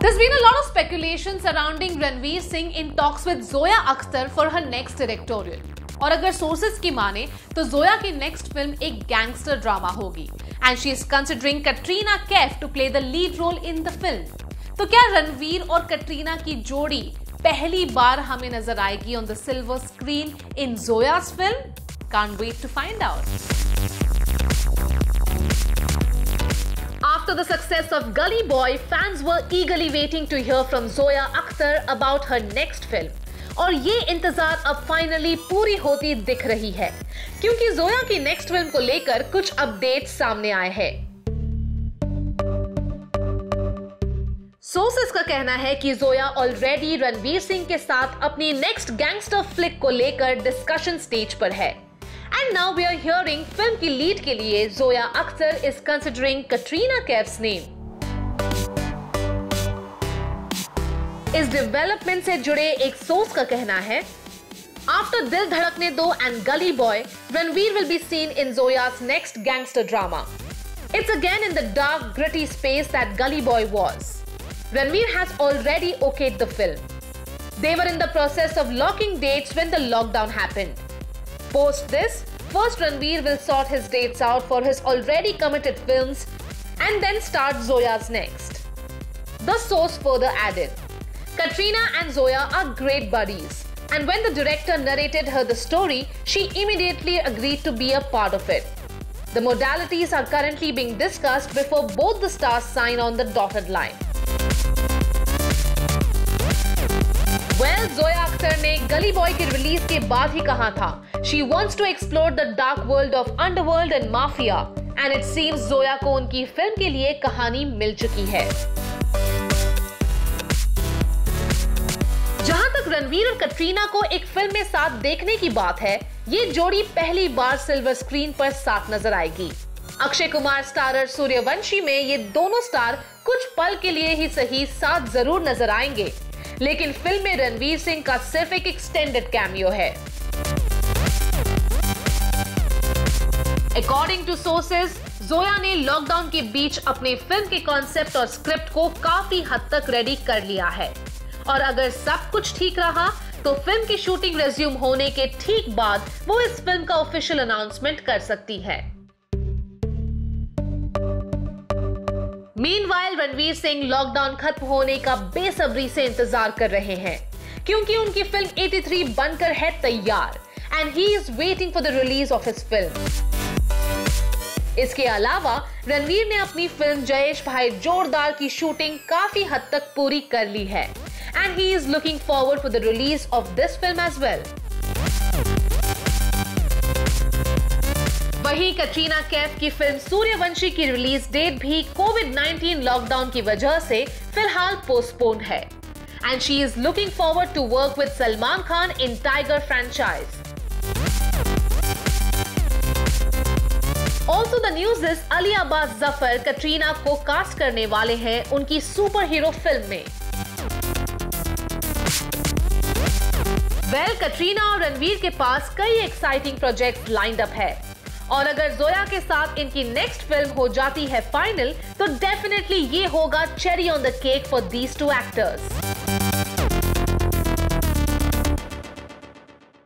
There's been a lot of speculation surrounding Ranveer Singh in talks with Zoya Akhtar for her next directorial. और अगर sources की माने तो जोया की next film एक गैंगस्टर ड्रामा होगी। And she is considering Katrina Kaif to play the lead role in the film तो क्या रणवीर और कटरीना की जोड़ी पहली बार हमें नज़र आएगी on the silver screen in Zoya's film can't wait to find out After the success of Gully Boy, fans were eagerly waiting to hear from Zoya Akhtar about her next film. और ये इंतज़ार अब finally पूरी होती दिख रही है क्योंकि जोया की नेक्स्ट फ़िल्म को लेकर कुछ अपडेट सामने आए हैं सोर्सेस का कहना है कि जोया ऑलरेडी रणवीर सिंह के साथ अपनी नेक्स्ट गैंगस्टर फ्लिक को लेकर डिस्कशन स्टेज पर है And now we are hearing film की लीड के लिए Zoya Akhtar is considering Katrina Kaif's name इस डेवलपमेंट से जुड़े एक सोर्स का कहना है आफ्टर दिल Dhadakne Do and Gully Boy Ranveer will be seen in Zoya's next gangster drama It's again in the dark, gritty space that Gully Boy was. Ranveer has already okayed the film. They were in the process of locking dates when the lockdown happened. Post this, first Ranveer will sort his dates out for his already committed films and then start Zoya's next. The source further added, Katrina and Zoya are great buddies. And when the director narrated her the story, she immediately agreed to be a part of it. The modalities are currently being discussed before both the stars sign on the dotted line. Well, Zoya Akhtar ने Gully boy के release के बाद ही कहा था She wants to explore the dark world of underworld and mafia. And it seems Zoya को उनकी film के लिए कहानी मिल चुकी है जहाँ तक रणवीर और कटरीना को एक फ़िल्म में साथ देखने की बात है ये जोड़ी पहली बार सिल्वर स्क्रीन पर साथ नज़र आएगी अक्षय कुमार स्टारर सूर्यवंशी में ये दोनों स्टार कुछ पल के लिए ही सही साथ ज़रूर नज़र आएँगे लेकिन फ़िल्म में रणवीर सिंह का सिर्फ़ एक एक्सटेंडेड कैमियो है। अकॉर्डिंग टू सोर्सेज जोया ने लॉकडाउन के बीच अपने फ़िल्म के कॉन्सेप्ट और स्क्रिप्ट को काफ़ी हद तक रेडी कर लिया है। और अगर सब कुछ ठीक रहा तो फ़िल्म की शूटिंग रेज्यूम होने के ठीक बाद वो इस फ़िल्म का ऑफिशियल अनाउंसमेंट कर सकती है। मीनवाइल रणवीर सिंह लॉकडाउन खत्म होने का बेसब्री से इंतज़ार कर रहे हैं, क्योंकि उनकी फ़िल्म 83 बनकर है तैयार and he is waiting for the release of his film इसके अलावा रणवीर ने अपनी फ़िल्म जयेश भाई जोरदार की शूटिंग काफ़ी हद तक पूरी कर ली है, and he is looking forward for the release of this film as well. वहीं कटरीना कैफ की फ़िल्म सूर्यवंशी की रिलीज़ डेट भी कोविड 19 लॉकडाउन की वजह से फ़िलहाल पोस्टपोन है। And she is looking forward to work with Salman Khan in Tiger franchise also the news is Ali Abbas Zafar Katrina को कास्ट करने वाले हैं उनकी सुपर हीरो फ़िल्म में। वेल कटरीना और रणवीर के पास कई एक्साइटिंग प्रोजेक्ट लाइंड अप है। और अगर जोया के साथ इनकी नेक्स्ट फ़िल्म हो जाती है फाइनल तो डेफिनेटली ये होगा cherry on the cake for these two actors